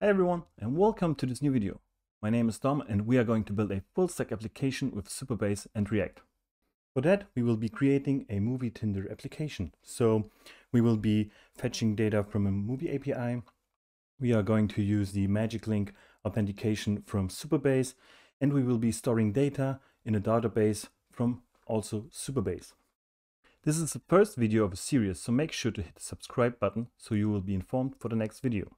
Hi everyone and welcome to this new video. My name is Dom and we are going to build a full stack application with Supabase and React. For that we will be creating a movie Tinder application. So we will be fetching data from a movie API. We are going to use the magic link authentication from Supabase and we will be storing data in a database from also Supabase. This is the first video of a series, so make sure to hit the subscribe button so you will be informed for the next video.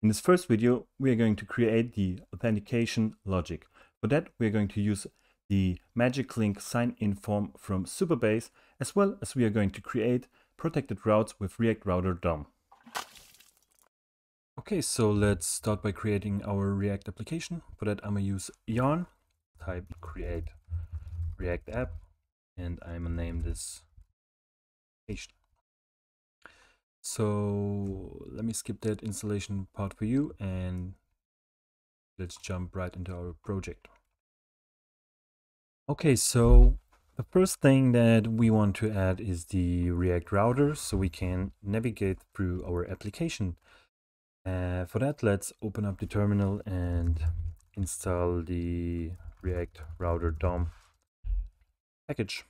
In this first video, we are going to create the authentication logic. For that, we are going to use the magic link sign-in form from Supabase, as well as we are going to create protected routes with React Router DOM. Okay, so let's start by creating our React application. For that, I'm gonna use yarn, type create React app, and I'm gonna name this application. So let me skip that installation part for you and let's jump right into our project. Okay, so the first thing that we want to add is the React router so we can navigate through our application. Uh, for that, let's open up the terminal and install the React router DOM package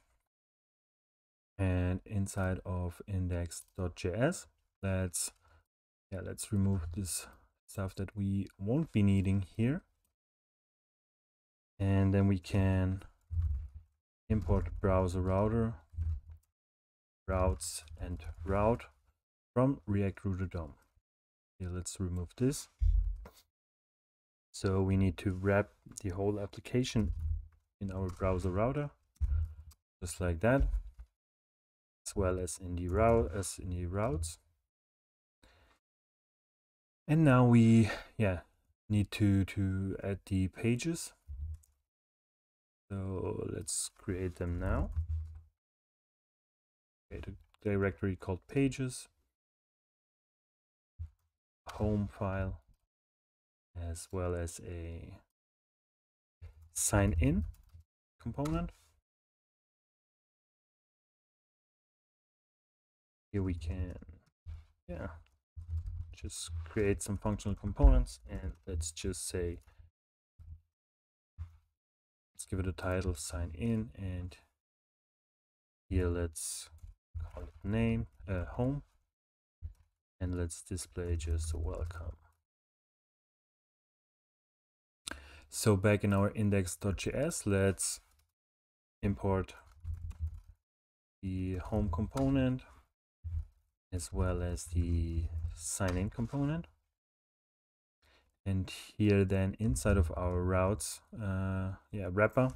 and inside of index.js let's yeah let's remove this stuff that we won't be needing here. And then we can import browser router routes and route from react router dom. Okay, let's remove this. So we need to wrap the whole application in our browser router just like that as well as in the route as in the routes. And now we yeah need to to add the pages. So let's create them now. Create a directory called pages. Home file as well as a sign in component here we can yeah just create some functional components and let's just say let's give it a title sign in and here let's call it name uh, home and let's display just a welcome. So back in our index.js let's import the home component as well as the sign in component. And here then inside of our routes, uh, yeah, wrapper,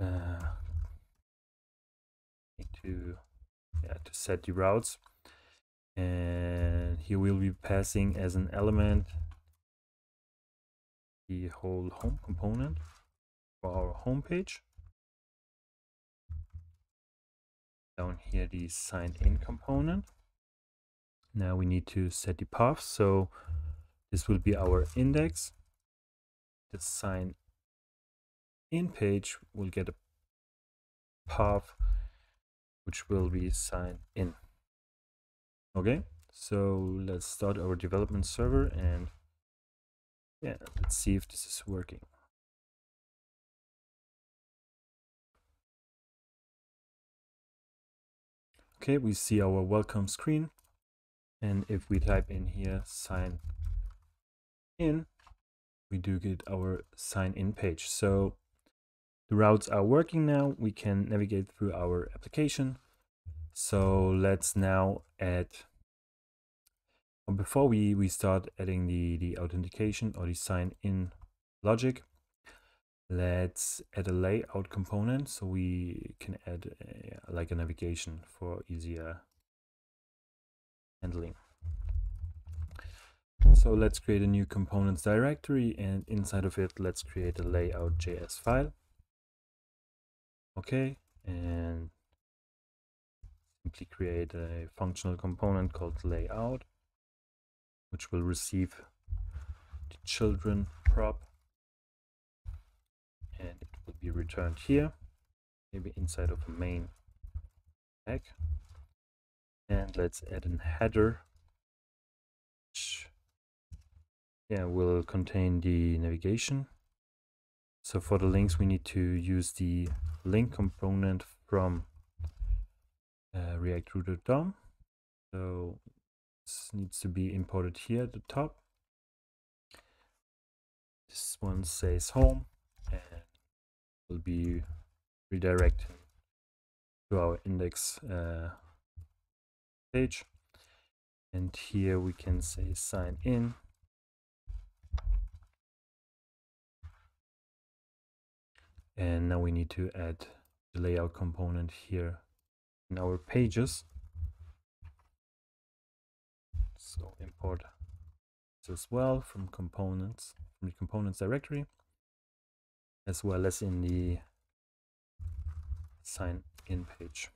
uh, to, yeah, to set the routes. And here we'll be passing as an element the whole home component for our home page. Down here the sign in component. Now we need to set the path. So this will be our index. The sign in page will get a path which will be sign in. Okay, so let's start our development server and yeah, let's see if this is working. Okay, we see our welcome screen. And if we type in here sign in, we do get our sign in page. So the routes are working now. We can navigate through our application. So let's now add, before we, we start adding the, the authentication or the sign in logic, Let's add a layout component so we can add a, like a navigation for easier handling. So let's create a new components directory and inside of it, let's create a layout.js file. Okay, and simply create a functional component called layout, which will receive the children prop returned here maybe inside of a main tag and let's add an header which yeah, will contain the navigation. So for the links, we need to use the link component from uh, React Router DOM. So this needs to be imported here at the top. This one says home will be redirected to our index uh, page. And here we can say sign in. And now we need to add the layout component here in our pages. So import this as well from components, from the components directory, as well as in the sign in page.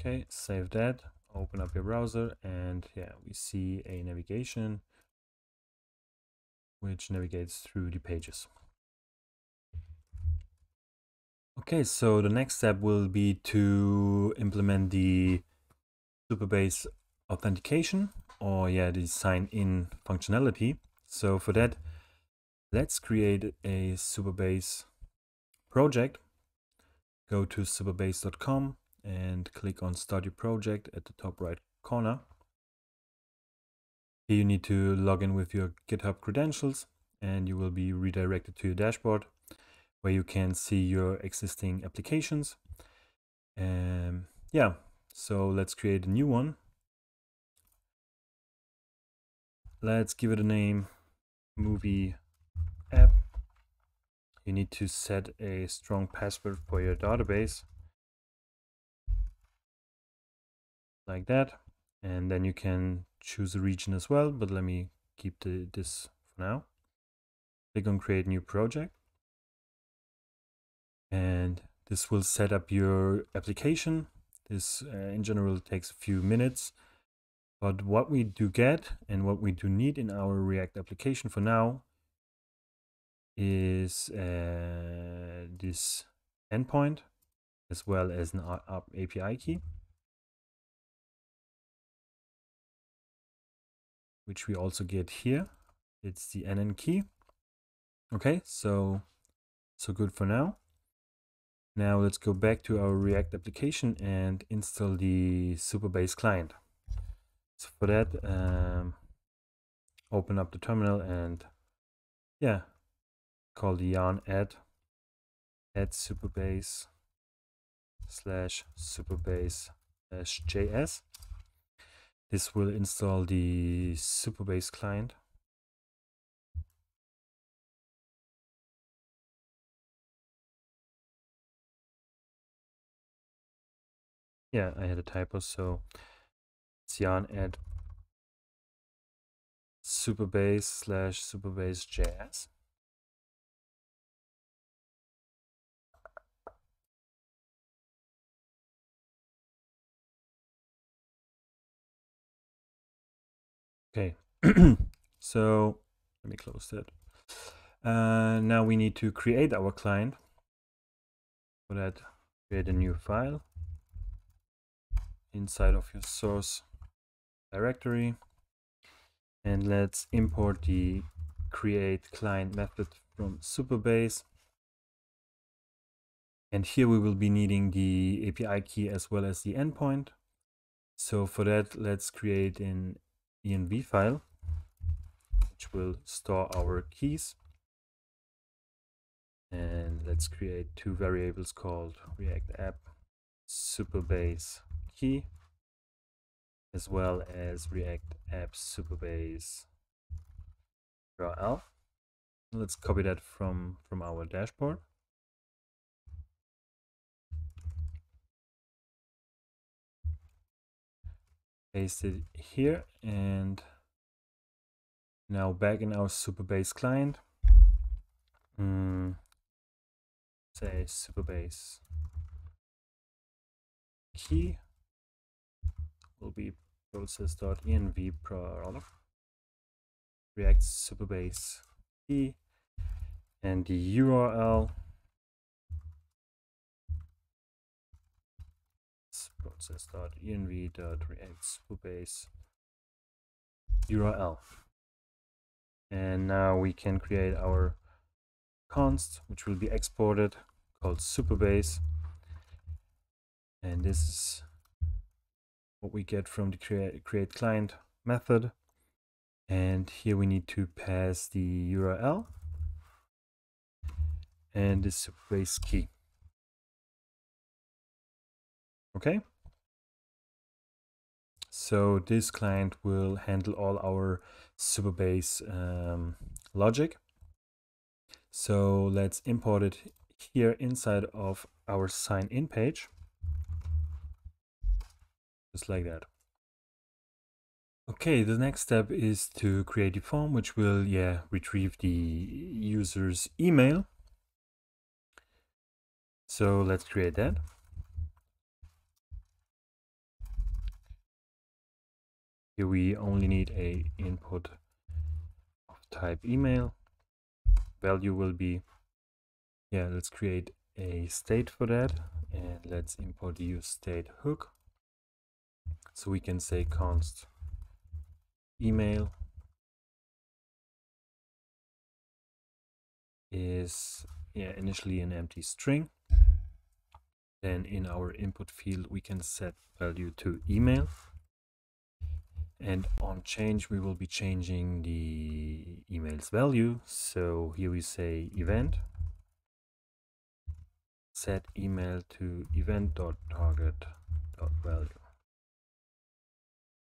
Okay, save that, open up your browser, and yeah, we see a navigation which navigates through the pages. Okay, so the next step will be to implement the Supabase authentication or yeah, the sign in functionality. So for that, let's create a Supabase project. Go to supabase.com and click on start your project at the top right corner. Here you need to log in with your GitHub credentials and you will be redirected to your dashboard where you can see your existing applications. Um, yeah, so let's create a new one. Let's give it a name, movie app. You need to set a strong password for your database. Like that. And then you can choose a region as well, but let me keep the, this for now. Click on create new project and this will set up your application. This uh, in general takes a few minutes, but what we do get and what we do need in our React application for now is uh, this endpoint as well as an API key, which we also get here. It's the anon key. Okay, so so good for now. Now let's go back to our React application and install the Supabase client. So for that, um, open up the terminal and yeah, call the yarn add add Supabase slash Supabase slash JS. This will install the Supabase client. Yeah, I had a typo, so it's yarn add supabase slash supabase js. Okay, so let me close that. Uh, now we need to create our client. For that, create a new file inside of your source directory and let's import the create client method from Supabase. and here we will be needing the API key as well as the endpoint. So for that let's create an env file which will store our keys. And let's create two variables called react app Supabase key as well as React App Supabase URL. Let's copy that from, from our dashboard. Paste it here and now back in our Supabase client. Mm, say Supabase key will be process.env react supabase key and the url process.env.react supabase URL. And now we can create our const, which will be exported, called supabase. And this is what we get from the create, create client method. And here we need to pass the URL and the Supabase key. Okay. So this client will handle all our Supabase um, logic. So let's import it here inside of our sign in page. Just like that. Okay, the next step is to create a form which will yeah retrieve the user's email. So let's create that. Here we only need a input of type email. Value will be, yeah, let's create a state for that and let's import the use state hook. So we can say const email is yeah initially an empty string. Then in our input field we can set value to email. And on change we will be changing the email's value. So here we say event. Set email to event.target.value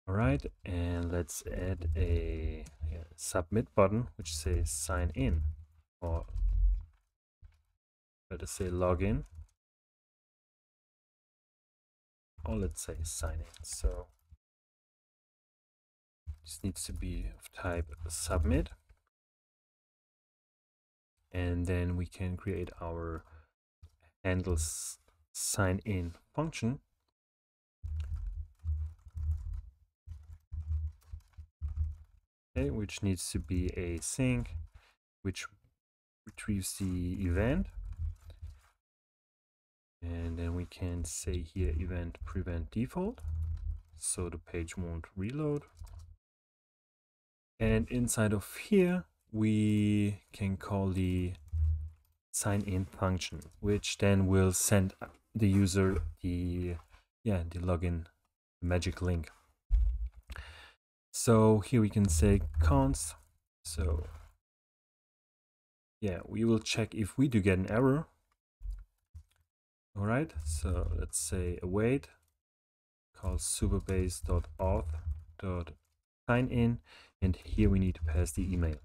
all right and let's add a yeah, submit button which says sign in or let us say login or let's say sign in so this needs to be of type submit. And then we can create our handles sign in function. Okay, which needs to be async, which retrieves the event. And then we can say here event prevent default. So the page won't reload. And inside of here, we can call the sign in function, which then will send the user the, yeah, the login magic link. So here we can say const. So yeah, we will check if we do get an error. All right, so let's say await call supabase.auth.sign in and here we need to pass the email.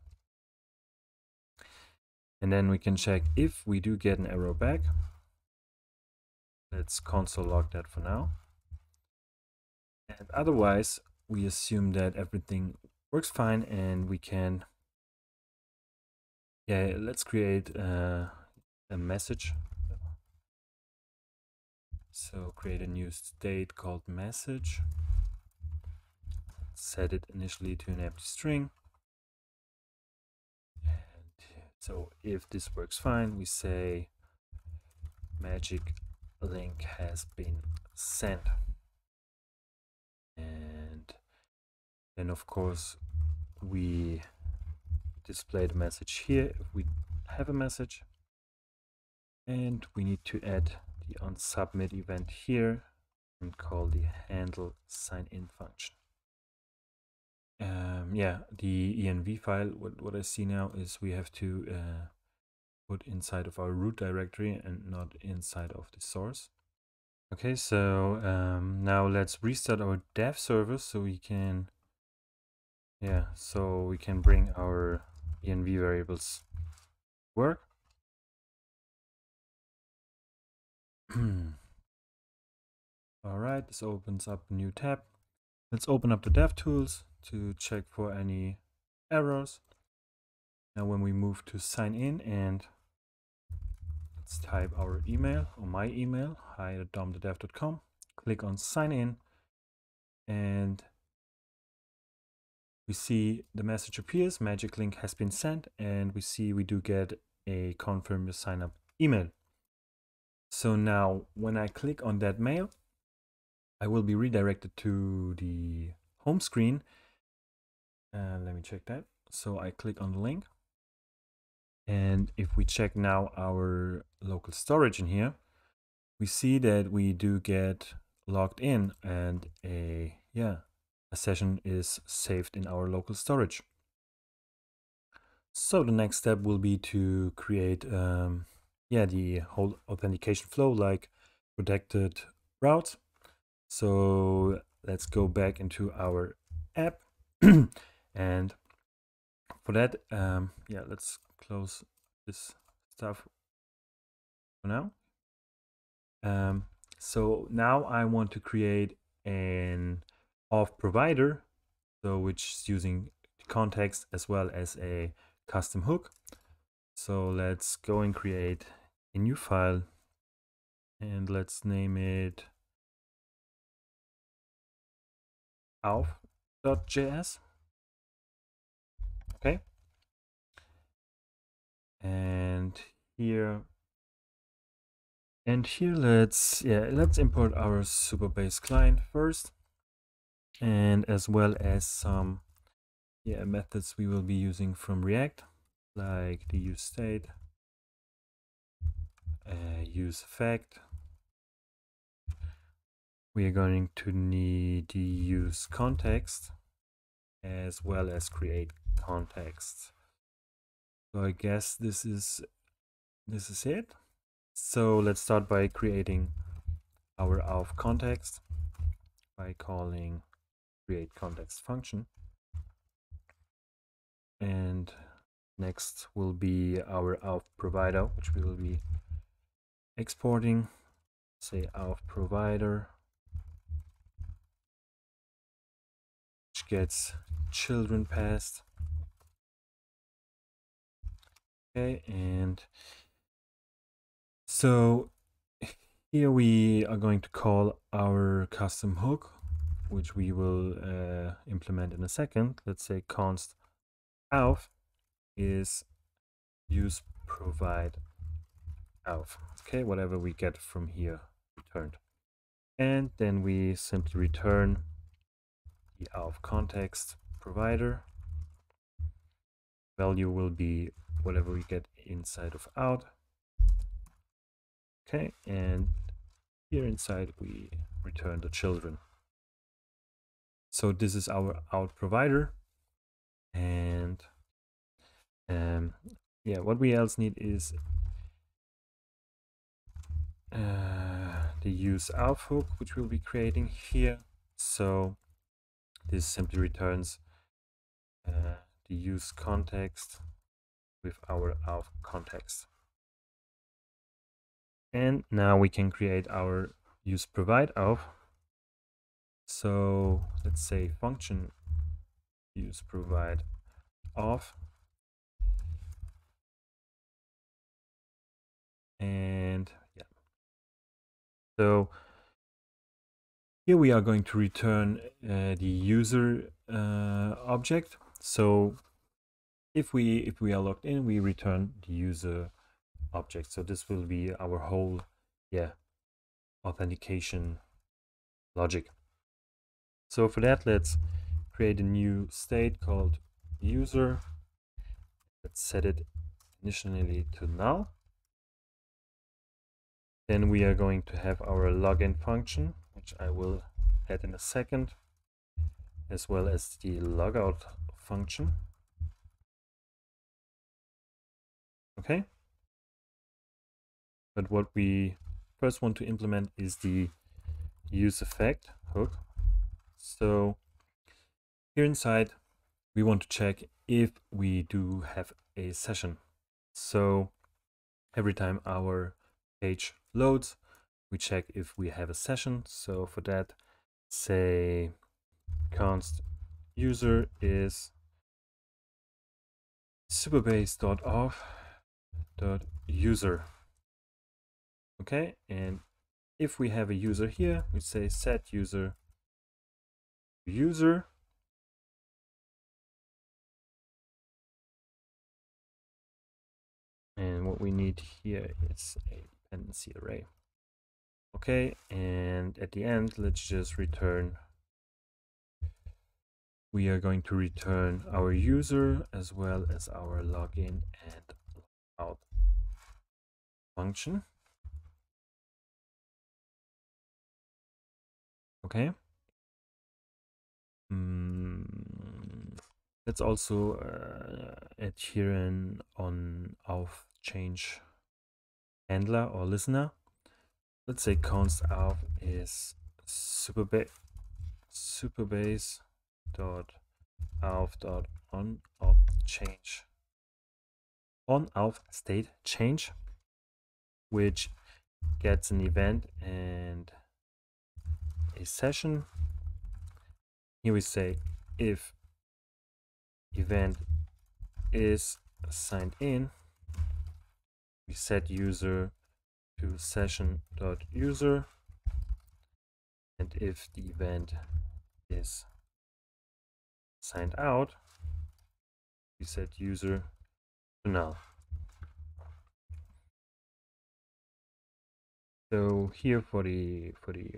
And then we can check if we do get an error back. Let's console log that for now. And otherwise, we assume that everything works fine and we can, yeah, let's create uh, a message. So create a new state called message set it initially to an empty string. And so if this works fine, we say magic link has been sent. And then of course we display the message here if we have a message. And we need to add the on submit event here and call the handle sign in function. Um, yeah, the env file, what, what I see now is we have to uh, put inside of our root directory and not inside of the source. Okay, so um, now let's restart our dev server so we can, yeah, so we can bring our env variables work. All right, this opens up a new tab. Let's open up the DevTools to check for any errors. Now when we move to sign in and let's type our email or my email, hi at domthedev.com, click on sign in and we see the message appears, magic link has been sent and we see we do get a confirm your sign up email. So now when I click on that mail, I will be redirected to the home screen And let me check that. So I click on the link. And if we check now our local storage in here, we see that we do get logged in and a, yeah, a session is saved in our local storage. So the next step will be to create, um, yeah, the whole authentication flow like protected routes. So let's go back into our app and for that, um, yeah, let's close this stuff for now. Um, so now I want to create an auth provider, so which is using context as well as a custom hook. So let's go and create a new file and let's name it auth.js. Okay. And here and here let's yeah let's import our supabase client first and as well as some yeah methods we will be using from React like the use state uh, use effect. We are going to need the use context as well as create context so I guess this is this is it. So let's start by creating our auth context by calling create context function. And next will be our auth provider, which we will be exporting. Say auth provider, which gets children passed. Okay, and so here we are going to call our custom hook, which we will uh, implement in a second. Let's say const auth is use provide auth. Okay, whatever we get from here returned. And then we simply return the auth context provider. Value will be whatever we get inside of auth. Okay, and here inside we return the children. So this is our auth provider. And um, yeah, what we else need is uh, the use auth hook, which we'll be creating here. So this simply returns uh, the use context with our auth context. And now we can create our use provide auth. So let's say function use provide auth And yeah. So here we are going to return uh, the user uh, object. So if we if we are logged in, we return the user object. So this will be our whole, yeah, authentication logic. So for that, let's create a new state called user. Let's set it initially to null. Then we are going to have our login function, which I will add in a second, as well as the logout function. Okay. But what we first want to implement is the use effect hook. So here inside, we want to check if we do have a session. So every time our page loads, we check if we have a session. So for that, say const user is supabase.auth.user Okay, and if we have a user here, we say set user user and what we need here is a dependency array okay and at the end let's just return we are going to return our user as well as our login and out function. Okay. Mm, let's also uh, add here an on auth change handler or listener. Let's say const auth is supabase supabase dot auth dot on auth change on auth state change which gets an event and a session here we say if event is signed in we set user to session dot user and if the event is signed out we set user to null. So here for the for the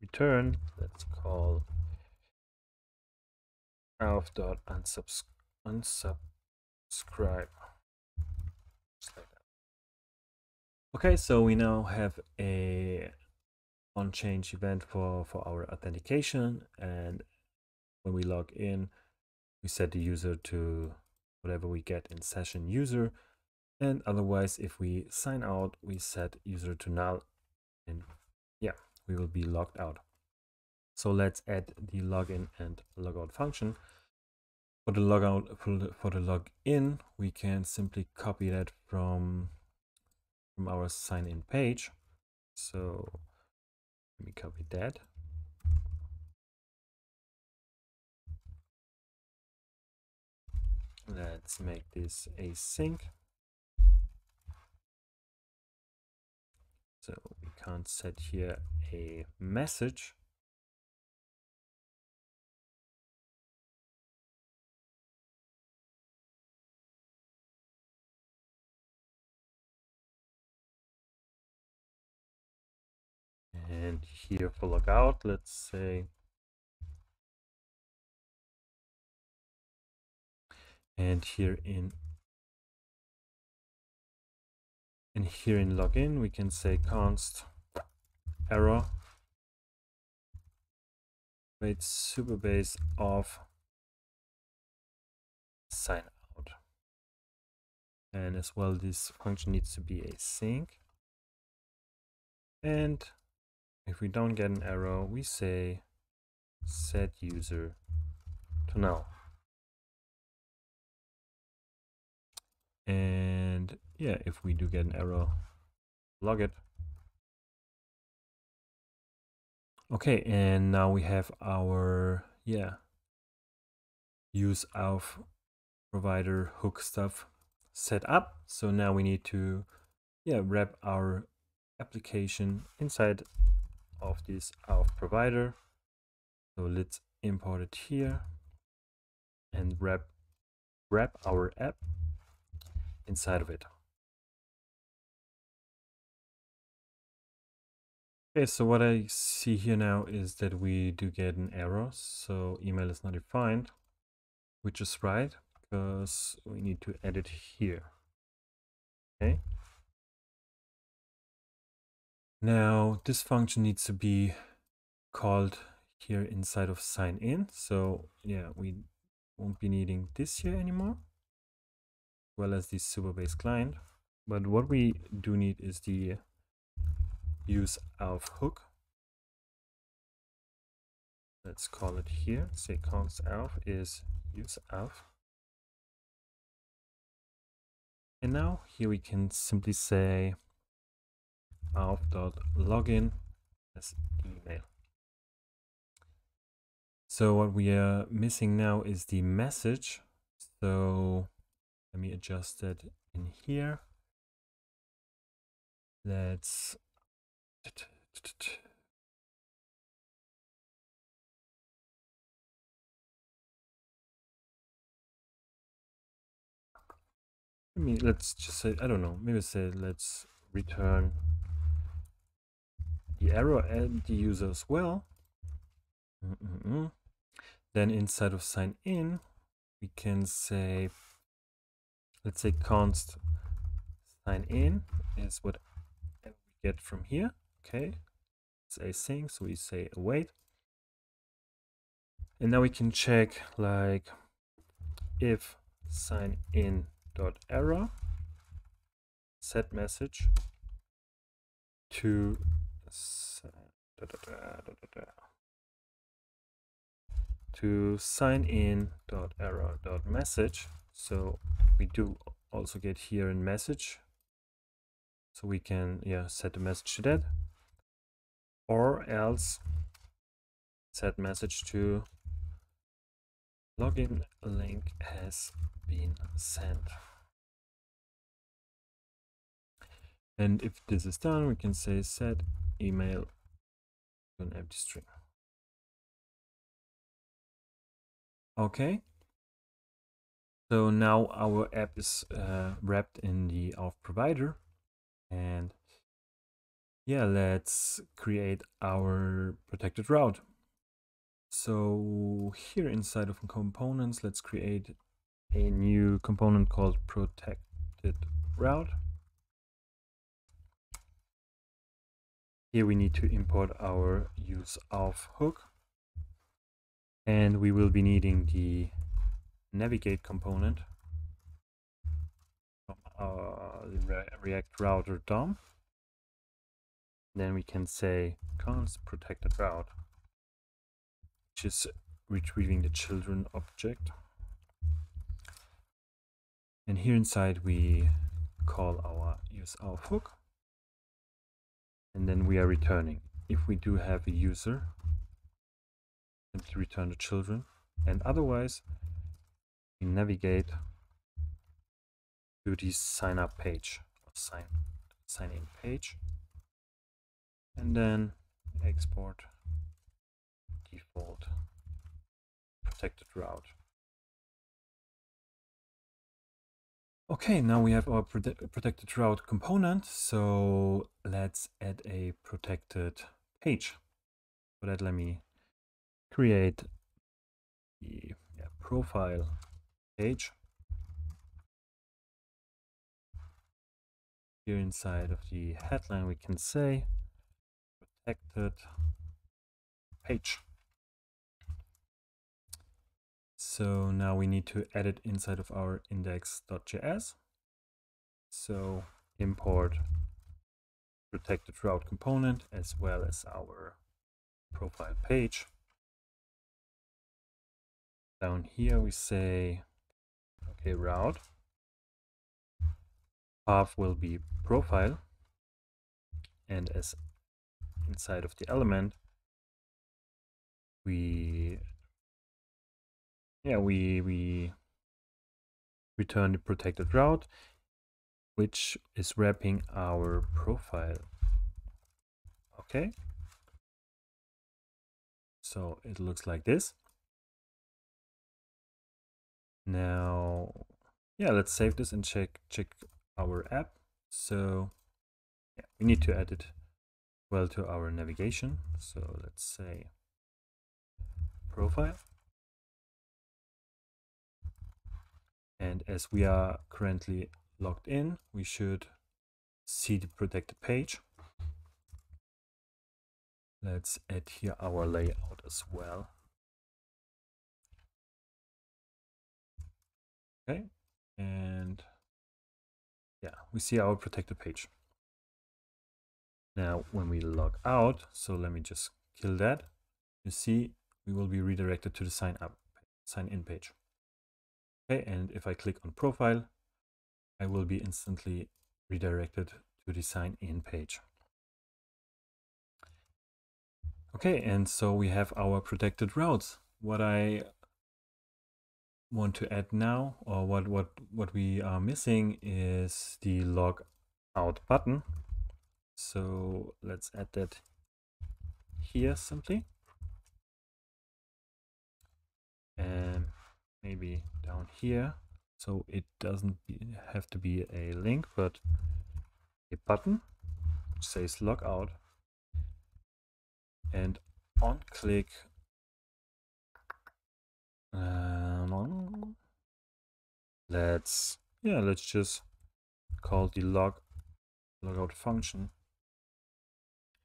return let's call of dot unsubs unsubscribe. Like okay so we now have a on change event for for our authentication and when we log in we set the user to whatever we get in session user and otherwise if we sign out we set user to null and yeah we will be logged out so let's add the login and logout function. For the logout for the, login we can simply copy that from from our sign in page. So let me copy that. Let's make this async so we can't set here a message and here for logout let's say. And here in and here in login we can say const error. Wait supabase auth sign out. And as well this function needs to be async. And if we don't get an error, we say set user to null. And yeah, if we do get an error, log it. Okay, and now we have our, yeah, use of provider hook stuff set up. So now we need to, yeah, wrap our application inside of this auth provider. So let's import it here and wrap wrap our app inside of it. Okay, so what I see here now is that we do get an error. So email is not defined, which is right because we need to edit here. Okay. Now this function needs to be called here inside of sign in. So yeah, we won't be needing this here anymore, as well as the Supabase client. But what we do need is the use auth hook. Let's call it here. Say const auth is use auth. And now here we can simply say auth.login as email. So what we are missing now is the message. So let me adjust that in here. Let's I mean, let's just say, I don't know, maybe say let's return the error and the user as well. Mm -mm. Then inside of sign in, we can say, let's say const sign in is what we get from here. Okay, it's async, so we say await. And now we can check like if sign in dot error set message to to sign in dot error dot message so we do also get here a message. So we can yeah set the message to that. Or else set message to login link has been sent and if this is done we can say set email to an empty string okay so now our app is uh, wrapped in the auth provider and yeah, let's create our protected route. So here inside of components, let's create a new component called protected route. Here we need to import our use auth hook and we will be needing the navigate component from our React router DOM. Then we can say const protected route, which is retrieving the children object. And here inside we call our use auth hook. And then we are returning. If we do have a user, simply return the children. And otherwise, we navigate to the sign up page or sign sign in page and then export default protected route. Okay, now we have our prote protected route component, so let's add a protected page. For that, let me create the yeah, profile page. Here inside of the headline, we can say protected page. So now we need to edit inside of our index.js. So import protected route component as well as our profile page. Down here we say, okay, route. Path will be profile. And as inside of the element, we yeah we we return the protected route which is wrapping our profile okay so it looks like this now yeah let's save this and check check our app so yeah, we need to add it well to our navigation. So let's say profile. And as we are currently logged in, we should see the protected page. Let's add here our layout as well. Okay, and yeah, we see our protected page. Now, when we log out, so let me just kill that, you see we will be redirected to the sign up, sign in page. Okay, and if I click on profile, I will be instantly redirected to the sign in page. Okay, and so we have our protected routes. What I want to add now, or what, what, what we are missing is the log out button so let's add that here simply. And maybe down here. So it doesn't be, have to be a link but a button which says logout. And on click um, let's yeah let's just call the log logout function.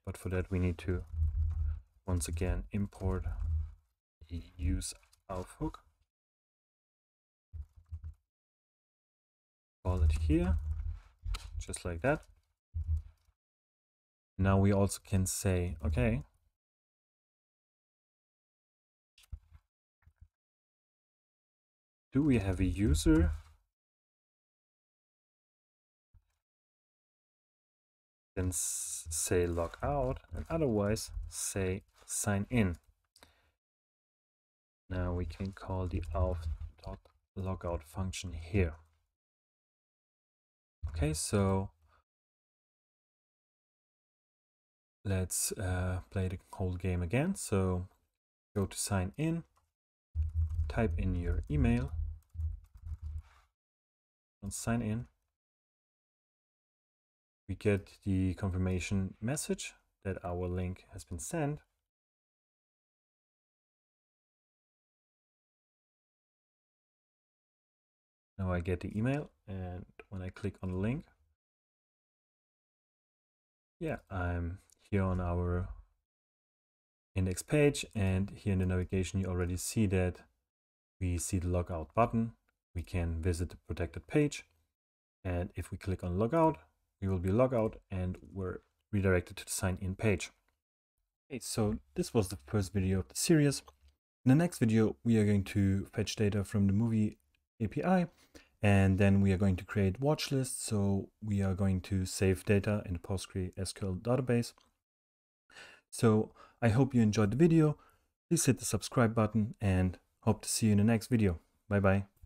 But for that we need to once again import use Auth hook. Call it here just like that. Now we also can say okay. Do we have a user? Then say log out and otherwise say sign in. Now we can call the auth logout function here okay so let's uh, play the whole game again so go to sign in type in your email and sign in, we get the confirmation message that our link has been sent. Now I get the email and when I click on the link, yeah, I'm here on our index page and here in the navigation you already see that we see the logout button we can visit the protected page. And if we click on logout, we will be logged out and we're redirected to the sign in page. Okay, so this was the first video of the series. In the next video, we are going to fetch data from the movie API and then we are going to create watch lists. So we are going to save data in PostgreSQL database. So I hope you enjoyed the video. Please hit the subscribe button and hope to see you in the next video. Bye bye.